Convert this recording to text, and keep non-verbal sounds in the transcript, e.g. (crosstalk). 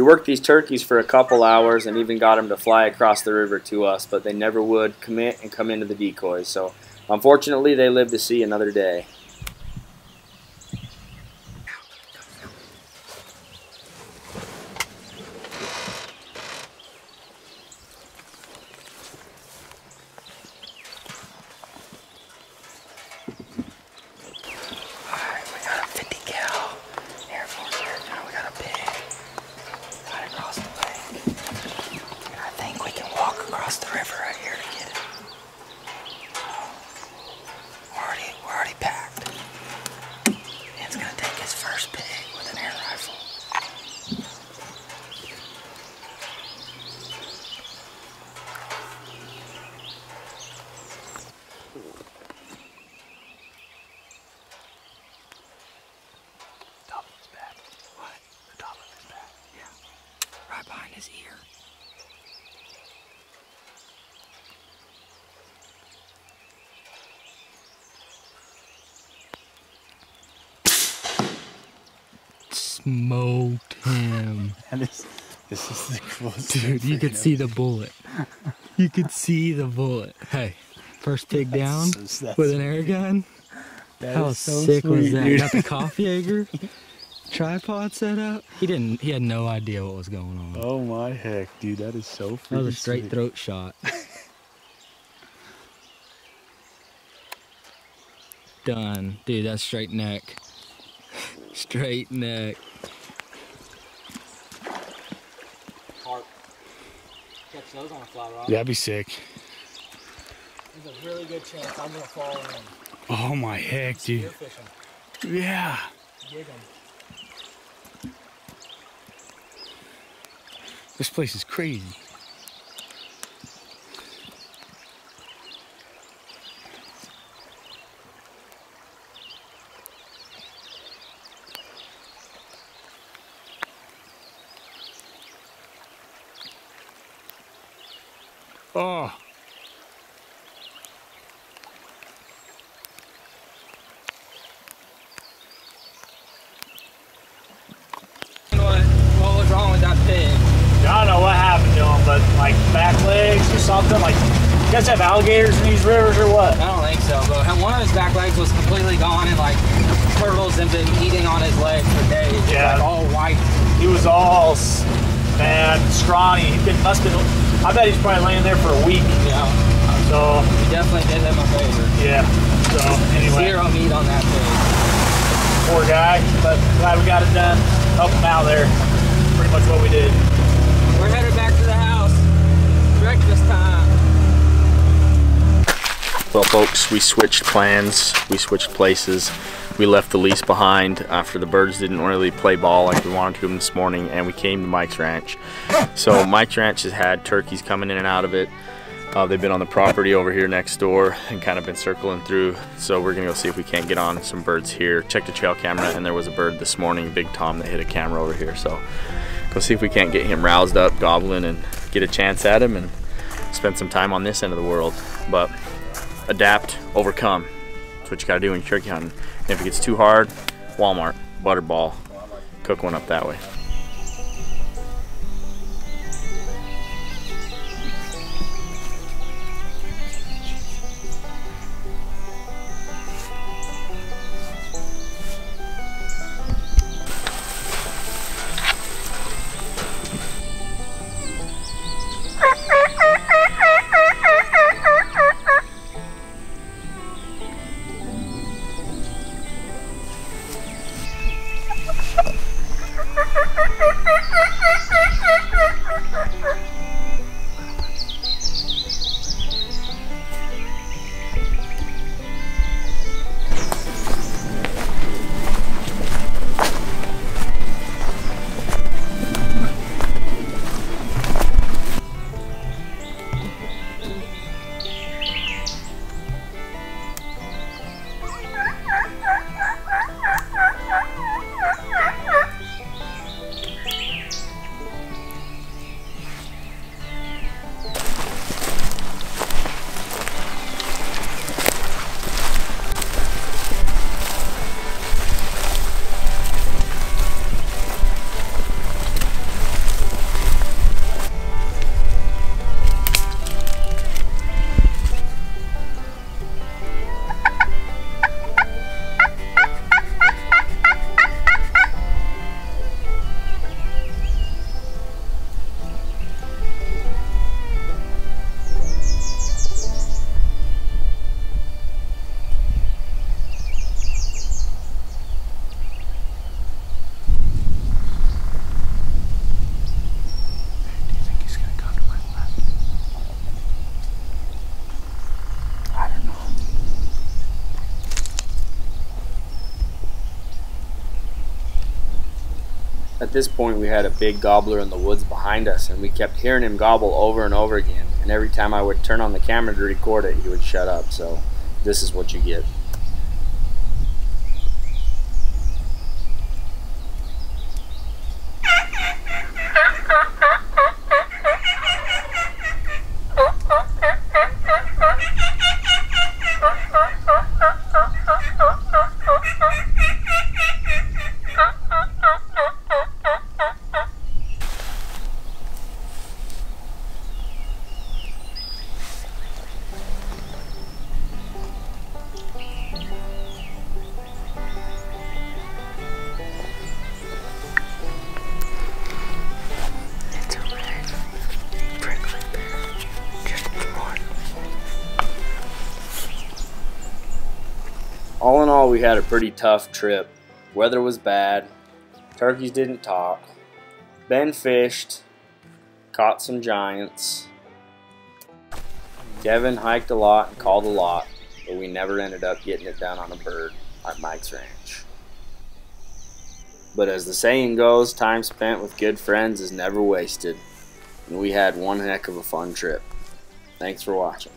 We worked these turkeys for a couple hours and even got them to fly across the river to us, but they never would commit and come into the decoys. So unfortunately, they lived to see another day. Alright, we got a 50 cal Air Force here. Now we got a pig right across the lake. And I think we can walk across the river right here to get it. We're already, we're already packed. Dan's gonna take his first pig with an air rifle. Top of his back. What? The top of his back. Yeah. Right behind his ear. Smoked him. (laughs) And this, this is the coolest Dude, you could see the bullet. You could see the bullet. Hey, first pig down so- with an air gun. That How is so sick was that? dude. Got the coffee egger (laughs) tripod set up. He didn't. He had no idea what was going on. Oh my heck, dude, that is so that was a straight sweet. throat shot. (laughs) Done, dude. That's straight neck. Straight neck. Those on a fly rod. That'd be sick. There's a really good chance I'm gonna fall in. Oh my heck, dude. Yeah. This place is crazy. Oh. What, what was wrong with that pig? I don't know what happened to him, but like back legs or something. Like, you guys have alligators in these rivers or what? I don't think so, but one of his back legs was completely gone and like turtles have been eating on his leg for days. Yeah. Like all white. He was all man scrawny. He been, must have been. I bet he's probably laying there for a week. You know, So he definitely did him a favor. yeah. So anyway, Zero meat on that pig. poor guy. But glad we got it done. Help him out there. Pretty much what we did. We're headed back to the house. Breakfast time. Well, folks, we switched plans. We switched places. We left the lease behind after the birds didn't really play ball like we wanted to them this morning, and we came to Mike's Ranch. So Mike's Ranch has had turkeys coming in and out of it. Uh, they've been on the property over here next door and kind of been circling through. So we're gonna go see if we can't get on some birds here. Check the trail camera, and there was a bird this morning, Big Tom, that hit a camera over here. So go see if we can't get him roused up, gobbling, and get a chance at him, and spend some time on this end of the world. But adapt, overcome. What you gotta do when you're turkey hunting. And if it gets too hard, Walmart, butterball, cook one up that way. At this point, we had a big gobbler in the woods behind us, and we kept hearing him gobble over and over again. And every time I would turn on the camera to record it, he would shut up. So, this is what you get. We had a pretty tough trip. Weather was bad. Turkeys didn't talk. Ben fished. Caught some giants. Kevin hiked a lot and called a lot, but we never ended up getting it down on a bird at Mike's Ranch. But as the saying goes, time spent with good friends is never wasted. And we had one heck of a fun trip. Thanks for watching.